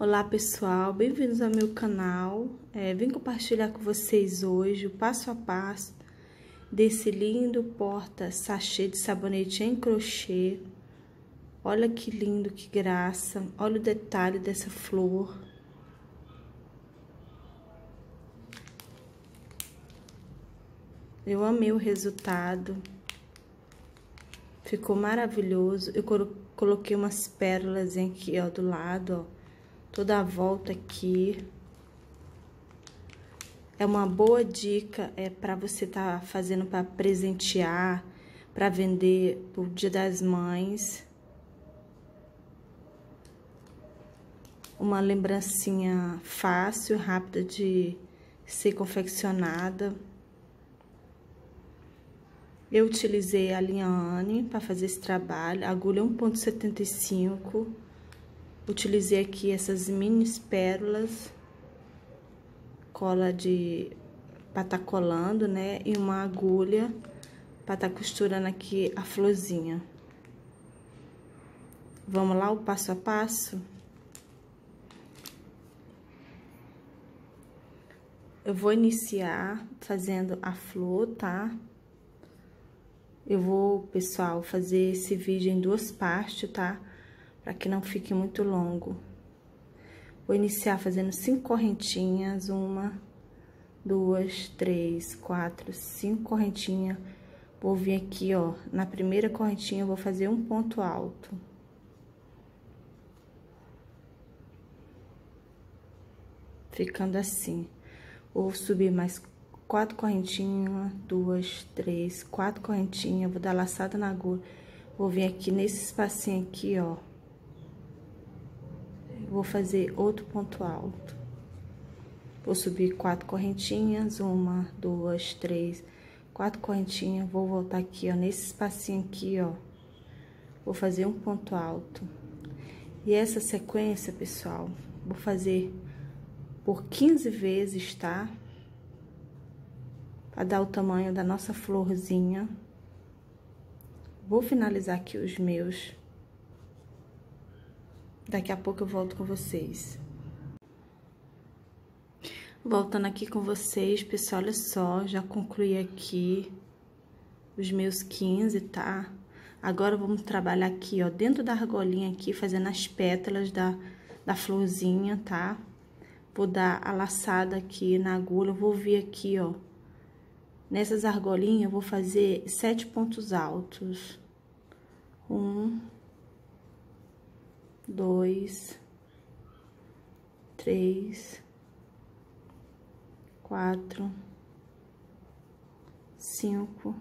Olá pessoal, bem-vindos ao meu canal. É, vim compartilhar com vocês hoje o passo a passo desse lindo porta sachê de sabonete em crochê. Olha que lindo, que graça. Olha o detalhe dessa flor. Eu amei o resultado. Ficou maravilhoso. Eu coloquei umas pérolas aqui, ó, do lado, ó toda a volta aqui. É uma boa dica é para você estar tá fazendo para presentear, para vender pro Dia das Mães. Uma lembrancinha fácil, rápida de ser confeccionada. Eu utilizei a linha Anne para fazer esse trabalho, agulha 1.75 Utilizei aqui essas mini pérolas, cola de para tá colando, né? E uma agulha para tá costurando aqui a florzinha. Vamos lá, o passo a passo? Eu vou iniciar fazendo a flor, tá? Eu vou, pessoal, fazer esse vídeo em duas partes, tá? Para que não fique muito longo. Vou iniciar fazendo cinco correntinhas, uma, duas, três, quatro, cinco correntinhas. Vou vir aqui, ó, na primeira correntinha, vou fazer um ponto alto. Ficando assim. Vou subir mais quatro correntinhas, duas, três, quatro correntinhas, vou dar laçada na agulha. Vou vir aqui nesse espacinho aqui, ó vou fazer outro ponto alto. Vou subir quatro correntinhas, uma, duas, três, quatro correntinhas, vou voltar aqui, ó, nesse espacinho aqui, ó, vou fazer um ponto alto. E essa sequência, pessoal, vou fazer por 15 vezes, tá? Pra dar o tamanho da nossa florzinha. Vou finalizar aqui os meus Daqui a pouco eu volto com vocês. Voltando aqui com vocês, pessoal, olha só, já concluí aqui os meus 15, tá? Agora, vamos trabalhar aqui, ó, dentro da argolinha aqui, fazendo as pétalas da, da florzinha, tá? Vou dar a laçada aqui na agulha, vou vir aqui, ó. Nessas argolinhas, eu vou fazer sete pontos altos. Um dois, três, quatro, cinco,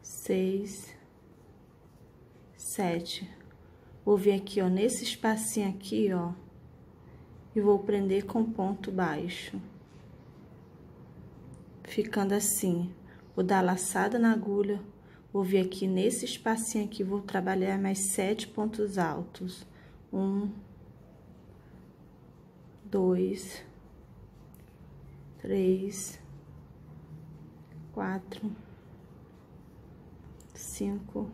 seis, sete. Vou vir aqui, ó, nesse espacinho aqui, ó, e vou prender com ponto baixo. Ficando assim. Vou dar laçada na agulha Vou vir aqui nesse espacinho aqui, vou trabalhar mais sete pontos altos. Um, dois, três, quatro, cinco,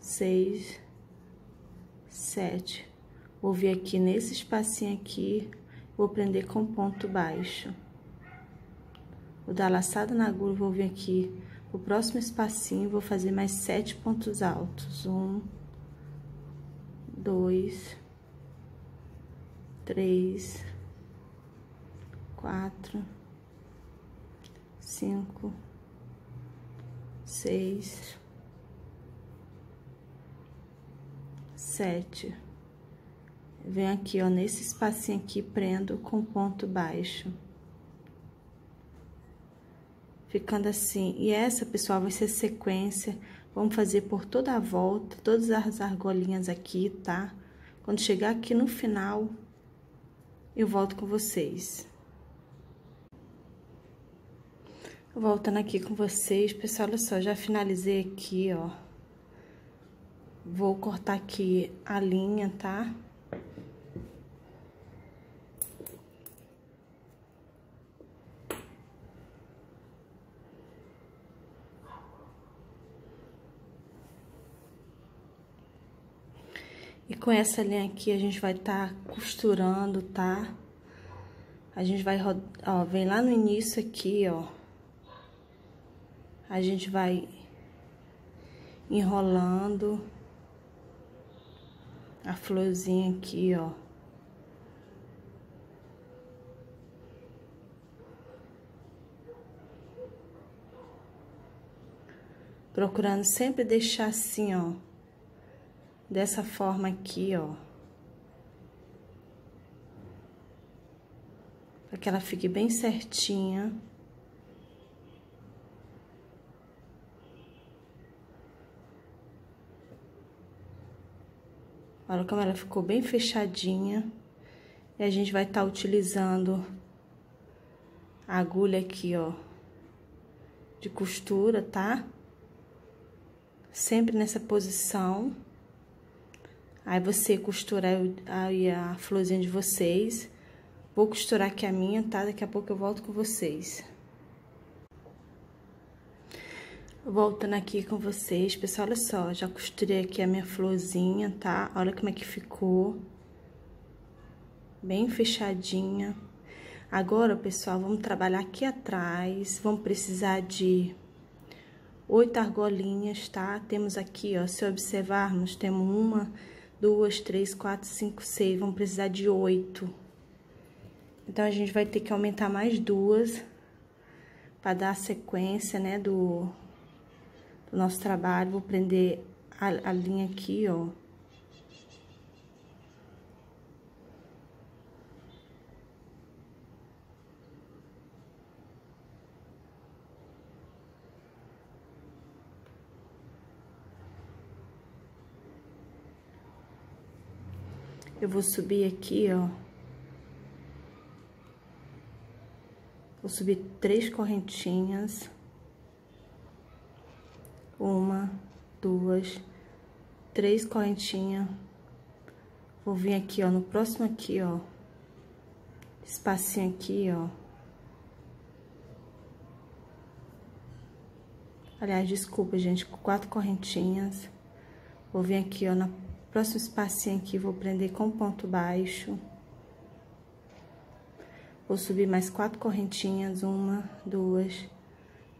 seis, sete. Vou vir aqui nesse espacinho aqui, vou prender com ponto baixo. Vou dar laçada na agulha, vou vir aqui o próximo espacinho, vou fazer mais sete pontos altos. Um, dois, três, quatro, cinco, seis, sete. Venho aqui, ó, nesse espacinho aqui, prendo com ponto baixo ficando assim. E essa, pessoal, vai ser sequência. Vamos fazer por toda a volta, todas as argolinhas aqui, tá? Quando chegar aqui no final, eu volto com vocês. Voltando aqui com vocês, pessoal, olha só, já finalizei aqui, ó. Vou cortar aqui a linha, tá? Tá? E com essa linha aqui a gente vai estar tá costurando, tá? A gente vai, ó, vem lá no início aqui, ó. A gente vai enrolando a florzinha aqui, ó. Procurando sempre deixar assim, ó. Dessa forma aqui, ó. Pra que ela fique bem certinha. Olha como ela ficou bem fechadinha. E a gente vai estar tá utilizando a agulha aqui, ó, de costura, tá? sempre nessa posição. Aí você costura aí a florzinha de vocês. Vou costurar aqui a minha, tá? Daqui a pouco eu volto com vocês. Voltando aqui com vocês, pessoal, olha só, já costurei aqui a minha florzinha, tá? Olha como é que ficou. Bem fechadinha. Agora, pessoal, vamos trabalhar aqui atrás. Vamos precisar de oito argolinhas, tá? Temos aqui, ó, se observarmos, temos uma, duas, três, quatro, cinco, seis, vamos precisar de oito. Então, a gente vai ter que aumentar mais duas para dar a sequência, né, do, do nosso trabalho. Vou prender a, a linha aqui, ó. Eu vou subir aqui, ó. Vou subir três correntinhas. Uma, duas, três correntinhas. Vou vir aqui, ó, no próximo aqui, ó. Espacinho aqui, ó. Aliás, desculpa, gente, quatro correntinhas. Vou vir aqui, ó, na Próximo espacinho aqui, vou prender com ponto baixo. Vou subir mais quatro correntinhas, uma, duas,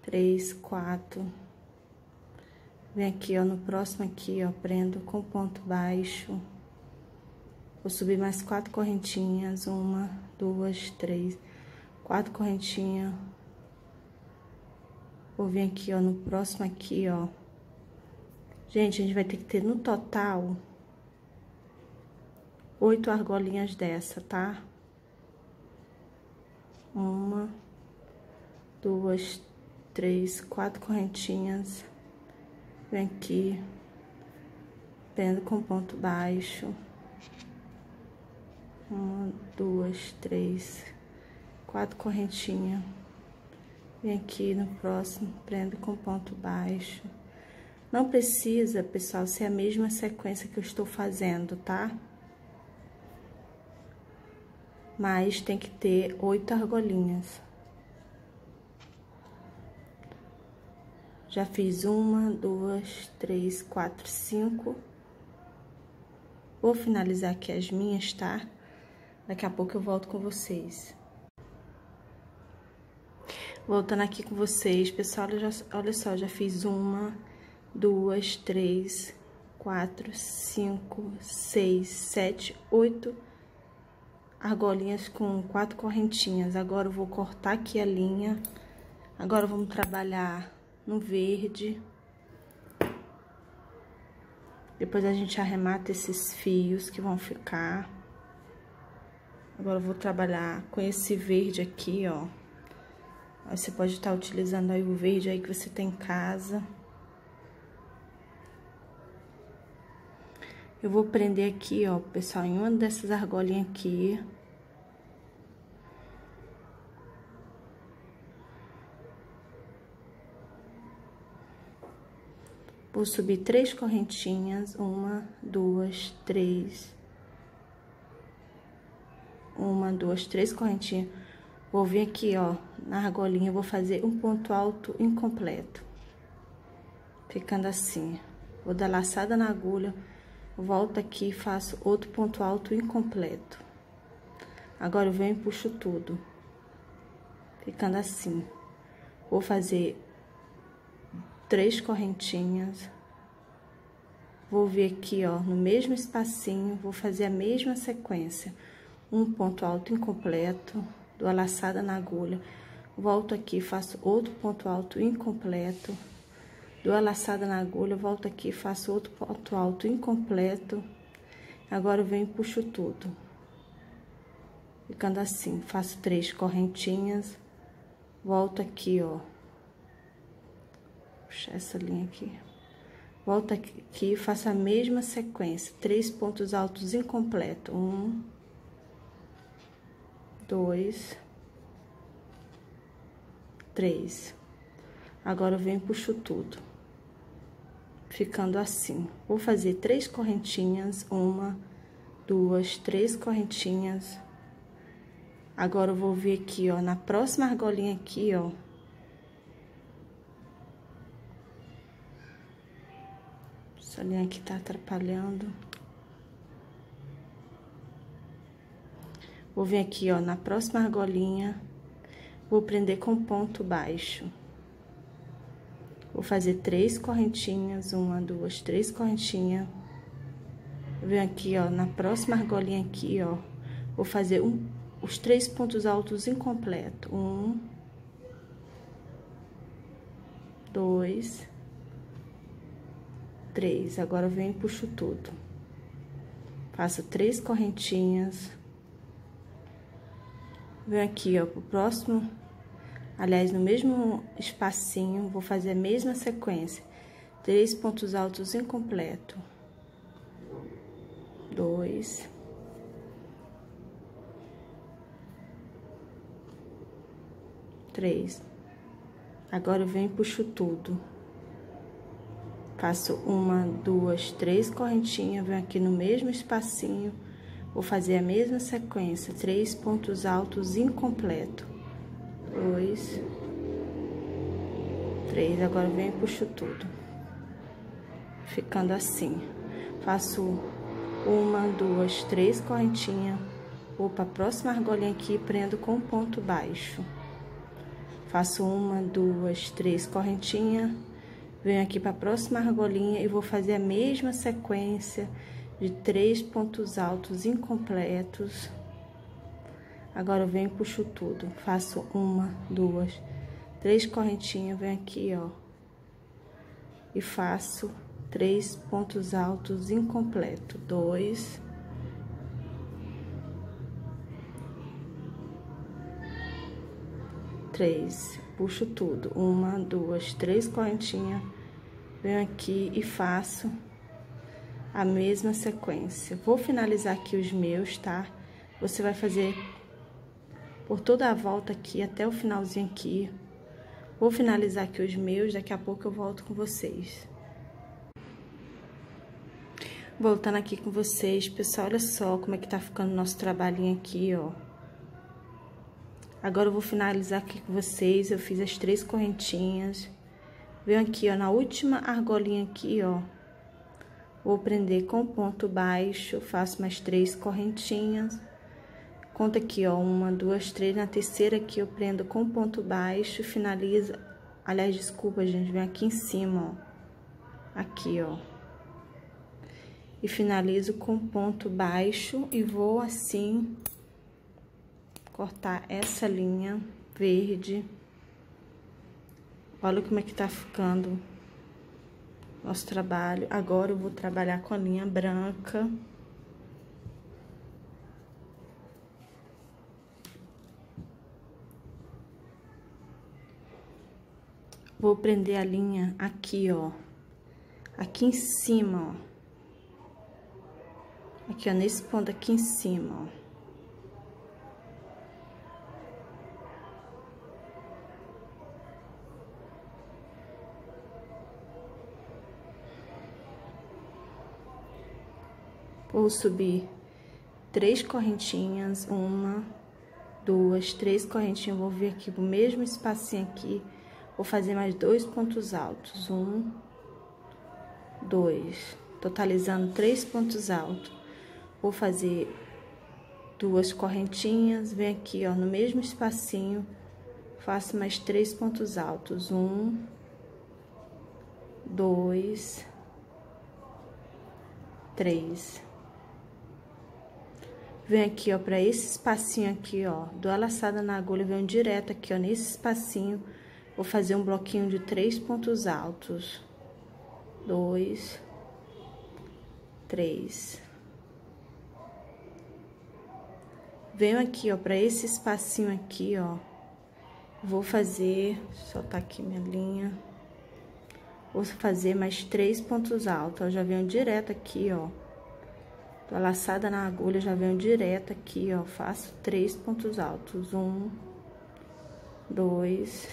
três, quatro. Vem aqui, ó, no próximo aqui, ó, prendo com ponto baixo. Vou subir mais quatro correntinhas, uma, duas, três, quatro correntinhas. Vou vir aqui, ó, no próximo aqui, ó. Gente, a gente vai ter que ter no total oito argolinhas dessa, tá? Uma, duas, três, quatro correntinhas. Vem aqui, prendo com ponto baixo. Uma, duas, três, quatro correntinhas. Vem aqui no próximo, prendo com ponto baixo. Não precisa, pessoal, ser a mesma sequência que eu estou fazendo, tá? Mas tem que ter oito argolinhas. Já fiz uma, duas, três, quatro, cinco. Vou finalizar aqui as minhas, tá? Daqui a pouco eu volto com vocês. Voltando aqui com vocês, pessoal, já, olha só, já fiz uma, duas, três, quatro, cinco, seis, sete, oito argolinhas com quatro correntinhas. Agora eu vou cortar aqui a linha. Agora vamos trabalhar no verde. Depois a gente arremata esses fios que vão ficar. Agora eu vou trabalhar com esse verde aqui, ó. Você pode estar utilizando aí o verde aí que você tem em casa. Eu vou prender aqui, ó, pessoal, em uma dessas argolinhas aqui. Vou subir três correntinhas, uma, duas, três. Uma, duas, três correntinhas. Vou vir aqui, ó, na argolinha, vou fazer um ponto alto incompleto. Ficando assim. Vou dar laçada na agulha volto aqui e faço outro ponto alto incompleto. Agora eu venho e puxo tudo, ficando assim. Vou fazer três correntinhas. Vou vir aqui, ó, no mesmo espacinho, vou fazer a mesma sequência. Um ponto alto incompleto, dou a laçada na agulha, volto aqui, faço outro ponto alto incompleto, dou a laçada na agulha, volto aqui, faço outro ponto alto incompleto. Agora eu venho e puxo tudo. Ficando assim, faço três correntinhas, volto aqui, ó. Puxar essa linha aqui. Volto aqui, faço a mesma sequência, três pontos altos incompleto. Um, dois, três. Agora eu venho e puxo tudo ficando assim. Vou fazer três correntinhas, uma, duas, três correntinhas. Agora eu vou vir aqui, ó, na próxima argolinha aqui, ó. Essa linha aqui tá atrapalhando. Vou vir aqui, ó, na próxima argolinha, vou prender com ponto baixo. Vou fazer três correntinhas, uma, duas, três correntinhas. Venho aqui, ó, na próxima argolinha aqui, ó, vou fazer um, os três pontos altos incompleto. Um, dois, três. Agora eu venho e puxo tudo. Faço três correntinhas. Venho aqui, ó, pro próximo Aliás, no mesmo espacinho, vou fazer a mesma sequência. Três pontos altos incompleto. Dois. Três. Agora eu venho e puxo tudo. Faço uma, duas, três correntinhas, venho aqui no mesmo espacinho, vou fazer a mesma sequência, três pontos altos incompleto dois, três. Agora vem e puxo tudo. Ficando assim. Faço uma, duas, três correntinhas. Vou para a próxima argolinha aqui e prendo com ponto baixo. Faço uma, duas, três correntinhas. Venho aqui para a próxima argolinha e vou fazer a mesma sequência de três pontos altos incompletos Agora eu venho e puxo tudo. Faço uma, duas, três correntinhas, venho aqui, ó. E faço três pontos altos incompleto. Dois. Três. Puxo tudo. Uma, duas, três correntinhas. Venho aqui e faço a mesma sequência. Vou finalizar aqui os meus, tá? Você vai fazer por toda a volta aqui, até o finalzinho aqui. Vou finalizar aqui os meus, daqui a pouco eu volto com vocês. Voltando aqui com vocês, pessoal, olha só como é que tá ficando o nosso trabalhinho aqui, ó. Agora eu vou finalizar aqui com vocês, eu fiz as três correntinhas. Venho aqui, ó, na última argolinha aqui, ó. Vou prender com ponto baixo, faço mais três correntinhas. Conta aqui, ó, uma, duas, três. Na terceira aqui eu prendo com ponto baixo, finaliza. Aliás, desculpa, gente, vem aqui em cima, ó. Aqui, ó. E finalizo com ponto baixo e vou assim cortar essa linha verde. Olha como é que tá ficando nosso trabalho. Agora eu vou trabalhar com a linha branca. Vou prender a linha aqui, ó. Aqui em cima, ó. Aqui, ó, nesse ponto aqui em cima, ó. Vou subir três correntinhas, uma, duas, três correntinhas, vou vir aqui pro mesmo espacinho aqui, Vou fazer mais dois pontos altos. Um, dois. totalizando três pontos altos. Vou fazer duas correntinhas, vem aqui, ó, no mesmo espacinho, faço mais três pontos altos. Um, dois, três. Vem aqui, ó, pra esse espacinho aqui, ó, dou a laçada na agulha, venho direto aqui, ó, nesse espacinho, vou fazer um bloquinho de três pontos altos. Dois, três. Venho aqui, ó, pra esse espacinho aqui, ó, vou fazer, soltar aqui minha linha, vou fazer mais três pontos altos, ó, já venho direto aqui, ó, tô laçada na agulha, já venho direto aqui, ó, faço três pontos altos, um, dois,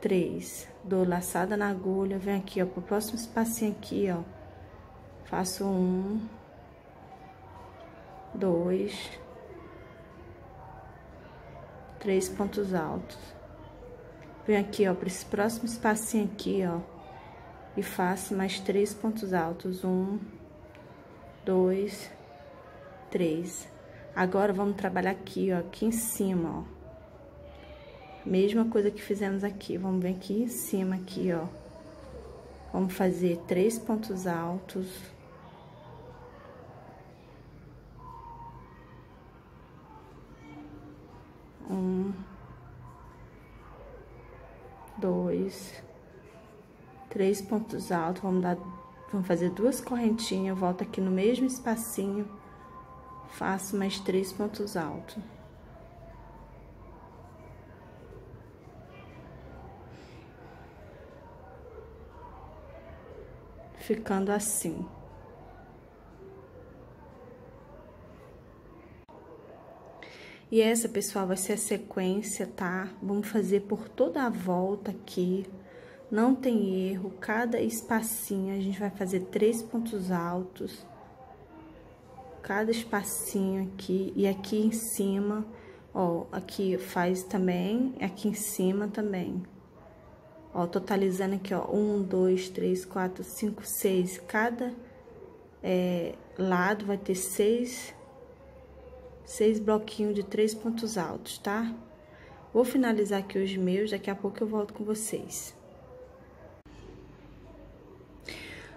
três, dou laçada na agulha, venho aqui, ó, pro próximo espacinho aqui, ó, faço um, dois, três pontos altos. Venho aqui, ó, para esse próximo espacinho aqui, ó, e faço mais três pontos altos. Um, dois, três. Agora, vamos trabalhar aqui, ó, aqui em cima, ó. Mesma coisa que fizemos aqui, vamos ver aqui em cima, aqui, ó. Vamos fazer três pontos altos. Um, dois, três pontos altos, vamos dar, vamos fazer duas correntinhas, volta aqui no mesmo espacinho, faço mais três pontos altos. Ficando assim. E essa, pessoal, vai ser a sequência, tá? Vamos fazer por toda a volta aqui. Não tem erro, cada espacinho a gente vai fazer três pontos altos. Cada espacinho aqui e aqui em cima, ó, aqui faz também, aqui em cima também. Ó, totalizando aqui, ó, um, dois, três, quatro, cinco, seis. Cada é, lado vai ter seis seis bloquinhos de três pontos altos, tá? Vou finalizar aqui os meus, daqui a pouco eu volto com vocês.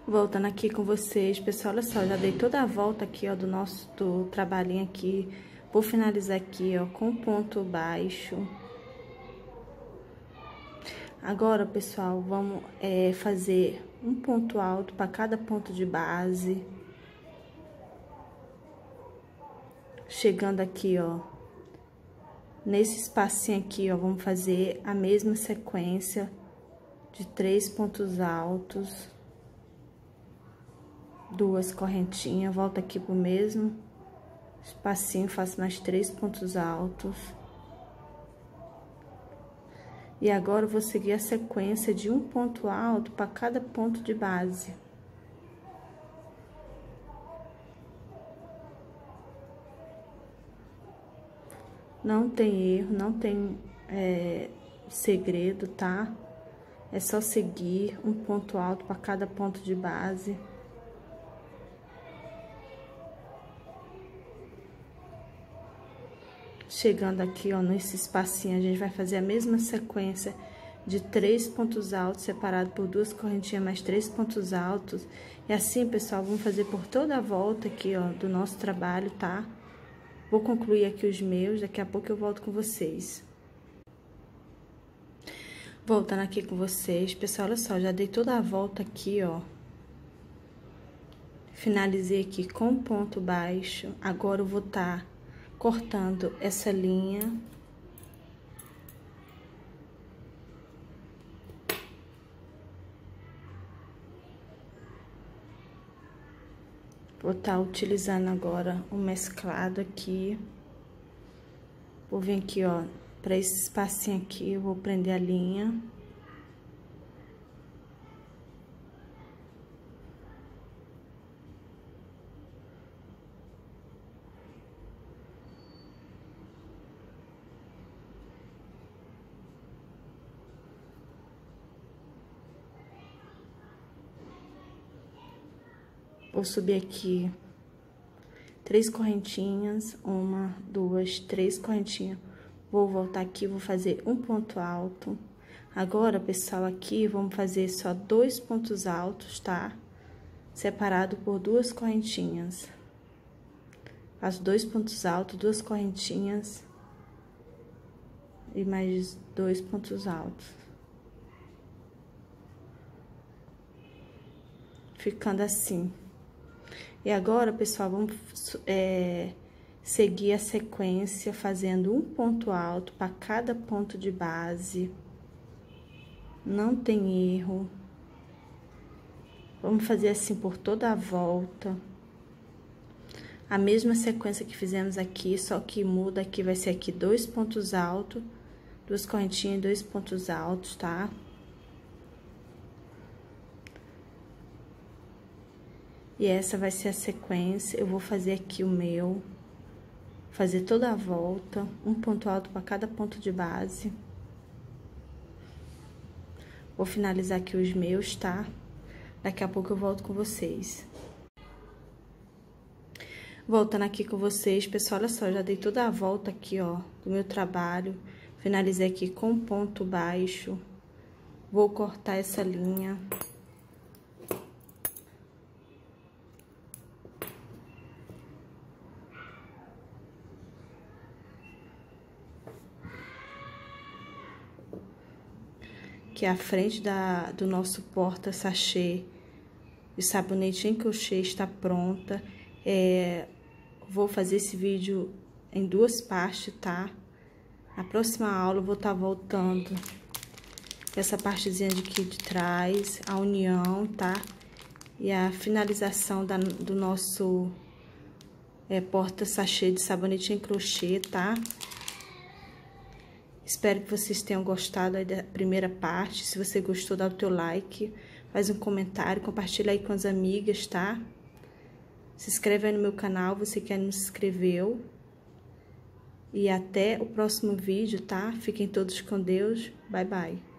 Voltando aqui com vocês, pessoal, olha só, já dei toda a volta aqui, ó, do nosso do trabalhinho aqui. Vou finalizar aqui, ó, com ponto baixo. Agora, pessoal, vamos é, fazer um ponto alto para cada ponto de base. Chegando aqui, ó, nesse espacinho aqui, ó, vamos fazer a mesma sequência de três pontos altos, duas correntinhas, volta aqui pro mesmo espacinho, faço mais três pontos altos. E agora, eu vou seguir a sequência de um ponto alto para cada ponto de base. Não tem erro, não tem é, segredo, tá? É só seguir um ponto alto para cada ponto de base. Chegando aqui, ó, nesse espacinho, a gente vai fazer a mesma sequência de três pontos altos, separado por duas correntinhas mais três pontos altos. E assim, pessoal, vamos fazer por toda a volta aqui, ó, do nosso trabalho, tá? Vou concluir aqui os meus, daqui a pouco eu volto com vocês. Voltando aqui com vocês, pessoal, olha só, já dei toda a volta aqui, ó. Finalizei aqui com ponto baixo. Agora eu vou estar tá cortando essa linha Vou estar tá utilizando agora o mesclado aqui. Vou vir aqui, ó, para esse espacinho aqui, eu vou prender a linha. Vou subir aqui três correntinhas, uma, duas, três correntinhas. Vou voltar aqui, vou fazer um ponto alto. Agora, pessoal, aqui vamos fazer só dois pontos altos, tá? Separado por duas correntinhas. Faço dois pontos altos, duas correntinhas e mais dois pontos altos. Ficando assim. E agora, pessoal, vamos é, seguir a sequência fazendo um ponto alto para cada ponto de base. Não tem erro. Vamos fazer assim por toda a volta. A mesma sequência que fizemos aqui, só que muda aqui vai ser aqui dois pontos altos, duas correntinhas dois pontos altos, tá? E essa vai ser a sequência. Eu vou fazer aqui o meu, fazer toda a volta, um ponto alto para cada ponto de base. Vou finalizar aqui os meus, tá? Daqui a pouco eu volto com vocês. Voltando aqui com vocês, pessoal, olha só, já dei toda a volta aqui, ó, do meu trabalho. Finalizei aqui com ponto baixo. Vou cortar essa linha. Que é a frente da, do nosso porta-sachê de sabonete em crochê está pronta. É, vou fazer esse vídeo em duas partes, tá? Na próxima aula eu vou estar tá voltando essa partezinha de aqui de trás, a união, tá? E a finalização da, do nosso é, porta-sachê de sabonete em crochê, tá? Espero que vocês tenham gostado da primeira parte. Se você gostou, dá o teu like, faz um comentário, compartilha aí com as amigas, tá? Se inscreve aí no meu canal, você que não se inscreveu. E até o próximo vídeo, tá? Fiquem todos com Deus. Bye, bye.